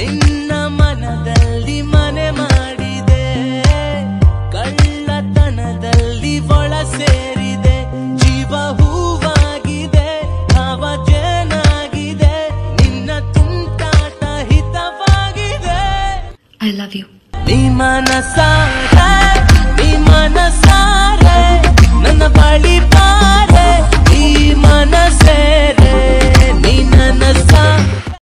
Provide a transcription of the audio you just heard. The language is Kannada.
ನಿನ್ನ ಮನದಲ್ಲಿ ಮನೆ ಮಾಡಿದೆ. ಕಳ್ಳತನದಲ್ಲಿ ಒಳ ಸೇರಿದೆ. ಜೀವ ಹೂವಾಗಿದೆ ಭಾವ ಚೆನ್ನಾಗಿದೆ ನಿನ್ನ ತುಂಟಾಟ ಹಿತವಾಗಿದೆ. ಐ ಲವ್ ಯು ನೀ ಮನಸಾರೆ